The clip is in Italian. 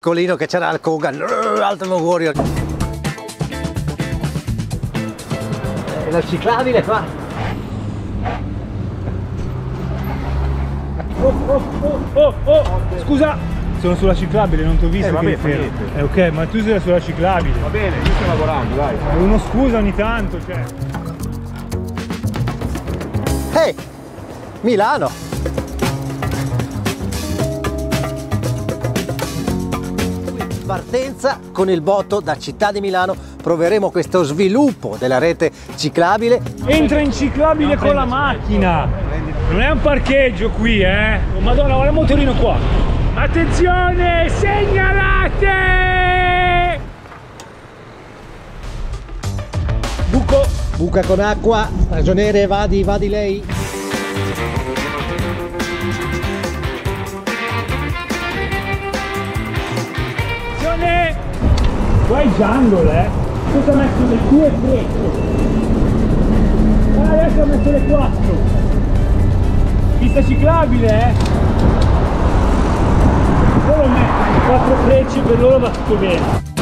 Colino che c'era al Kogan, alto Mogorio. E la ciclabile qua. Oh, oh, oh, oh, oh, scusa! Sono sulla ciclabile, non ti ho visto Eh, vabbè. Eh, ok, ma tu sei sulla ciclabile. Va bene, io sto lavorando, dai. Uno scusa ogni tanto, cioè. Ehi, Milano. Partenza con il botto da Città di Milano proveremo questo sviluppo della rete ciclabile Entra in ciclabile con la macchina. Non è un parcheggio qui, eh. Oh, Madonna, guarda il motorino qua. Attenzione, segnalate! Buco. buca con acqua ragioniere vadi vadi lei Qua è jungle, eh. Questo ha messo le due frecce. Ah, adesso ha messo le quattro. Pista ciclabile, eh. Loro mettono quattro frecce, per loro va tutto bene.